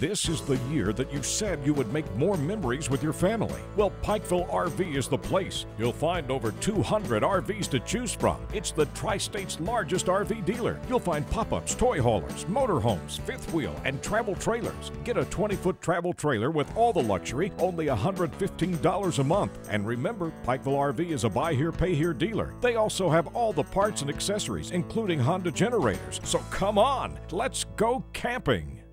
This is the year that you said you would make more memories with your family. Well, Pikeville RV is the place. You'll find over 200 RVs to choose from. It's the Tri State's largest RV dealer. You'll find pop ups, toy haulers, motorhomes, fifth wheel, and travel trailers. Get a 20 foot travel trailer with all the luxury, only $115 a month. And remember, Pikeville RV is a buy here, pay here dealer. They also have all the parts and accessories, including Honda generators. So come on, let's go camping.